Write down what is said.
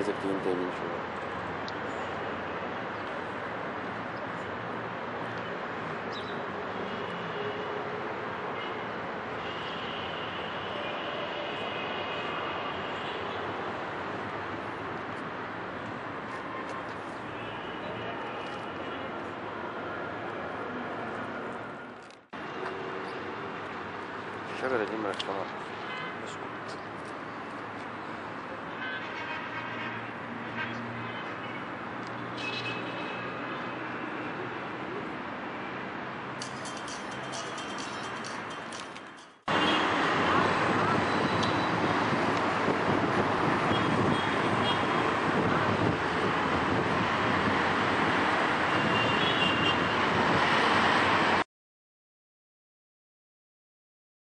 Ich habe den Şöyle değil mi? Tamam. Teşekkür ederim.